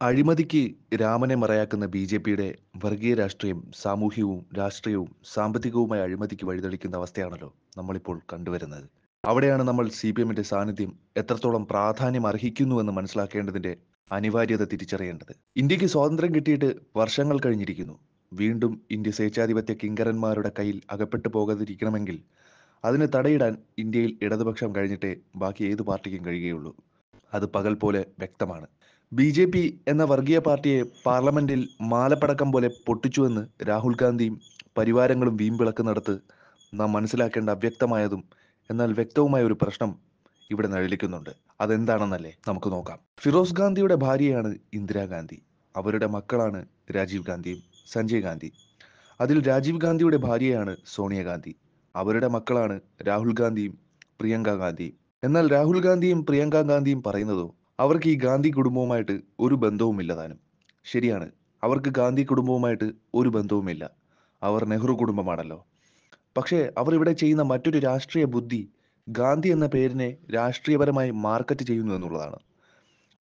അഴിമതിക്ക് രാമനെ മറയാക്കുന്ന B J പിയുടെ വർഗീയ രാഷ്ട്രീയം സാമൂഹ്യവും രാഷ്ട്രീയവും സാമ്പത്തികവുമായ അഴിമതിക്ക് വഴിതെളിക്കുന്ന അവസ്ഥയാണല്ലോ നമ്മളിപ്പോൾ കണ്ടുവരുന്നത്. അവിടെയാണ് നമ്മൾ സി പി എമ്മിന്റെ സാന്നിധ്യം എത്രത്തോളം പ്രാധാന്യം അർഹിക്കുന്നുവെന്ന് മനസ്സിലാക്കേണ്ടതിന്റെ അനിവാര്യത തിരിച്ചറിയേണ്ടത്. ഇന്ത്യയ്ക്ക് സ്വാതന്ത്ര്യം കിട്ടിയിട്ട് വർഷങ്ങൾ കഴിഞ്ഞിരിക്കുന്നു. വീണ്ടും ഇന്ത്യ സ്വേച്ഛാധിപത്യ കിങ്കരന്മാരുടെ കയ്യിൽ അകപ്പെട്ടു പോകാതിരിക്കണമെങ്കിൽ അതിന് തടയിടാൻ ഇന്ത്യയിൽ ഇടതുപക്ഷം കഴിഞ്ഞിട്ടേ ബാക്കി ഏത് പാർട്ടിക്കും കഴിയുകയുള്ളൂ. അത് പകൽ പോലെ വ്യക്തമാണ്. ബി ജെ പി എന്ന വർഗീയ പാർട്ടിയെ പാർലമെന്റിൽ മാലപ്പടക്കം പോലെ പൊട്ടിച്ചുവെന്ന് രാഹുൽ ഗാന്ധിയും പരിവാരങ്ങളും വീമ്പിളക്കുന്നിടത്ത് നാം മനസ്സിലാക്കേണ്ട അവ്യക്തമായതും എന്നാൽ വ്യക്തവുമായ ഒരു പ്രശ്നം ഇവിടെ നിഴലിക്കുന്നുണ്ട്. അതെന്താണെന്നല്ലേ നമുക്ക് നോക്കാം. ഫിറോസ് ഗാന്ധിയുടെ ഭാര്യയാണ് ഇന്ദിരാഗാന്ധി അവരുടെ മക്കളാണ് രാജീവ് ഗാന്ധിയും സഞ്ജയ് ഗാന്ധി. അതിൽ രാജീവ് ഗാന്ധിയുടെ ഭാര്യയാണ് സോണിയാഗാന്ധി അവരുടെ മക്കളാണ് രാഹുൽ ഗാന്ധിയും പ്രിയങ്ക ഗാന്ധിയും. എന്നാൽ രാഹുൽ ഗാന്ധിയും പ്രിയങ്ക ഗാന്ധിയും പറയുന്നതോ അവർക്ക് ഈ ഗാന്ധി കുടുംബവുമായിട്ട് ഒരു ബന്ധവുമില്ല താനും. ശരിയാണ്. അവർക്ക് ഗാന്ധി കുടുംബവുമായിട്ട് ഒരു ബന്ധവുമില്ല. അവർ നെഹ്റു കുടുംബമാണല്ലോ. പക്ഷേ അവർ ഇവിടെ ചെയ്യുന്ന മറ്റൊരു രാഷ്ട്രീയ ബുദ്ധി ഗാന്ധി എന്ന പേരിനെ രാഷ്ട്രീയപരമായി മാർക്കറ്റ് ചെയ്യുന്നു എന്നുള്ളതാണ്.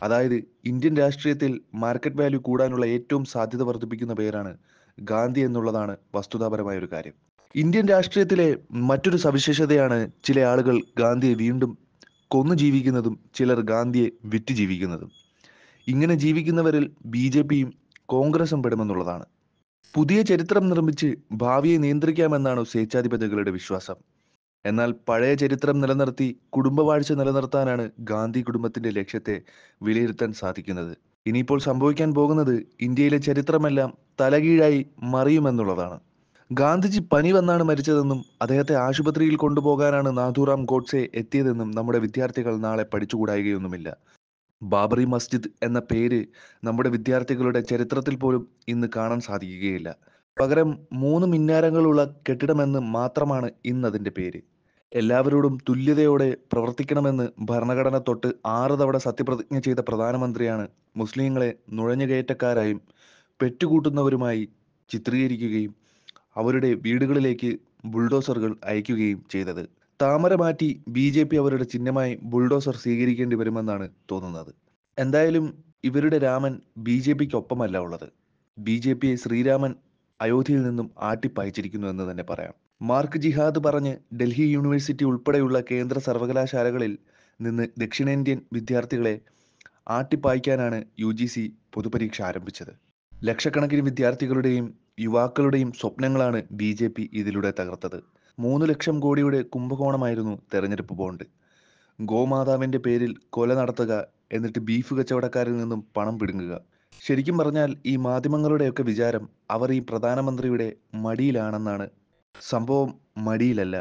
അതായത് ഇന്ത്യൻ രാഷ്ട്രീയത്തിൽ മാർക്കറ്റ് വാല്യൂ കൂടാനുള്ള ഏറ്റവും സാധ്യത വർദ്ധിപ്പിക്കുന്ന പേരാണ് ഗാന്ധി എന്നുള്ളതാണ് വസ്തുതാപരമായ ഒരു കാര്യം. ഇന്ത്യൻ രാഷ്ട്രീയത്തിലെ മറ്റൊരു സവിശേഷതയാണ് ചില ആളുകൾ ഗാന്ധിയെ വീണ്ടും കൊന്നു ജീവിക്കുന്നതും ചിലർ ഗാന്ധിയെ വിറ്റ് ജീവിക്കുന്നതും. ഇങ്ങനെ ജീവിക്കുന്നവരിൽ ബി ജെ പിയും കോൺഗ്രസും പെടുമെന്നുള്ളതാണ്. പുതിയ ചരിത്രം നിർമ്മിച്ച് ഭാവിയെ നിയന്ത്രിക്കാമെന്നാണ് സ്വേച്ഛാധിപതികളുടെ വിശ്വാസം. എന്നാൽ പഴയ ചരിത്രം നിലനിർത്തി കുടുംബവാഴ്ച നിലനിർത്താനാണ് ഗാന്ധി കുടുംബത്തിന്റെ ലക്ഷ്യത്തെ വിലയിരുത്താൻ സാധിക്കുന്നത്. ഇനിയിപ്പോൾ സംഭവിക്കാൻ പോകുന്നത് ഇന്ത്യയിലെ ചരിത്രമെല്ലാം തലകീഴായി മറിയുമെന്നുള്ളതാണ്. ഗാന്ധിജി പനി വന്നാണ് മരിച്ചതെന്നും അദ്ദേഹത്തെ ആശുപത്രിയിൽ കൊണ്ടുപോകാനാണ് നാഥുറാം ഗോഡ്സെ എത്തിയതെന്നും നമ്മുടെ വിദ്യാർത്ഥികൾ നാളെ പഠിച്ചുകൂടായികയൊന്നുമില്ല. ബാബറി മസ്ജിദ് എന്ന പേര് നമ്മുടെ വിദ്യാർത്ഥികളുടെ ചരിത്രത്തിൽ പോലും ഇന്ന് കാണാൻ സാധിക്കുകയില്ല. പകരം മൂന്ന് മിന്നാരങ്ങളുള്ള കെട്ടിടമെന്ന് മാത്രമാണ് ഇന്ന് അതിന്റെ പേര്. എല്ലാവരോടും തുല്യതയോടെ പ്രവർത്തിക്കണമെന്ന് ഭരണഘടന തൊട്ട് ആറ് തവണ സത്യപ്രതിജ്ഞ ചെയ്ത പ്രധാനമന്ത്രിയാണ് മുസ്ലിങ്ങളെ നുഴഞ്ഞുകയറ്റക്കാരായും പെറ്റുകൂട്ടുന്നവരുമായി ചിത്രീകരിക്കുകയും അവരുടെ വീടുകളിലേക്ക് ബുൾഡോസറുകൾ അയക്കുകയും ചെയ്തത്. താമര മാറ്റി ബി ജെ പി അവരുടെ ചിഹ്നമായി ബുൾഡോസർ സ്വീകരിക്കേണ്ടി വരുമെന്നാണ് തോന്നുന്നത്. എന്തായാലും ഇവരുടെ രാമൻ ബി ജെ പിക്ക് ഒപ്പമല്ല ഉള്ളത്. ബി ജെ പിയെ ശ്രീരാമൻ അയോധ്യയിൽ നിന്നും ആട്ടിപ്പായിച്ചിരിക്കുന്നു എന്ന് തന്നെ പറയാം. മാർക്ക് ജിഹാദ് പറഞ്ഞ് ഡൽഹി യൂണിവേഴ്സിറ്റി ഉൾപ്പെടെയുള്ള കേന്ദ്ര സർവകലാശാലകളിൽ നിന്ന് ദക്ഷിണേന്ത്യൻ വിദ്യാർത്ഥികളെ ആട്ടിപ്പായിക്കാനാണ് യു ജി സി പൊതുപരീക്ഷ ആരംഭിച്ചത്. ലക്ഷക്കണക്കിന് വിദ്യാർത്ഥികളുടെയും യുവാക്കളുടെയും സ്വപ്നങ്ങളാണ് ബി ജെ പി ഇതിലൂടെ തകർത്തത്. മൂന്ന് ലക്ഷം കോടിയുടെ കുംഭകോണമായിരുന്നു തെരഞ്ഞെടുപ്പ് ബോണ്ട്. ഗോമാതാവിന്റെ പേരിൽ കൊല നടത്തുക എന്നിട്ട് ബീഫ് കച്ചവടക്കാരിൽ നിന്നും പണം പിടുങ്ങുക. ശരിക്കും പറഞ്ഞാൽ ഈ മാധ്യമങ്ങളുടെയൊക്കെ വിചാരം അവർ ഈ പ്രധാനമന്ത്രിയുടെ മടിയിലാണെന്നാണ്. സംഭവം മടിയിലല്ല.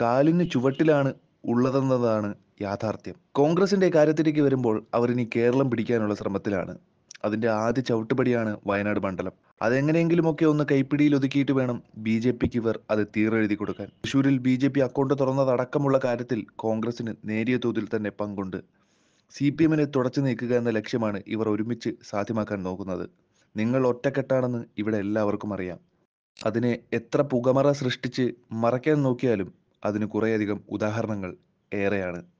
കാലിന് ചുവട്ടിലാണ് ഉള്ളതെന്നതാണ് യാഥാർത്ഥ്യം. കോൺഗ്രസിന്റെ കാര്യത്തിലേക്ക് വരുമ്പോൾ അവർ ഇനി കേരളം പിടിക്കാനുള്ള ശ്രമത്തിലാണ്. അതിന്റെ ആദ്യ ചവിട്ടുപടിയാണ് വയനാട് മണ്ഡലം. അതെങ്ങനെയെങ്കിലുമൊക്കെ ഒന്ന് കൈപ്പിടിയിൽ ഒതുക്കിയിട്ട് വേണം ബി ജെ പിക്ക് ഇവർ അത് തീറെഴുതി കൊടുക്കാൻ. തൃശൂരിൽ ബി ജെ പി അക്കൗണ്ട് തുറന്നതടക്കമുള്ള കാര്യത്തിൽ കോൺഗ്രസിന് നേരിയ തോതിൽ തന്നെ പങ്കുണ്ട്. സി പി എമ്മിനെ തുടച്ചു നീക്കുക എന്ന ലക്ഷ്യമാണ് ഇവർ ഒരുമിച്ച് സാധ്യമാക്കാൻ നോക്കുന്നത്. നിങ്ങൾ ഒറ്റക്കെട്ടാണെന്ന് ഇവിടെ എല്ലാവർക്കും അറിയാം. അതിനെ എത്ര പുകമറ സൃഷ്ടിച്ച് മറയ്ക്കാൻ നോക്കിയാലും അതിന് കുറേയധികം ഉദാഹരണങ്ങൾ ഏറെയാണ്.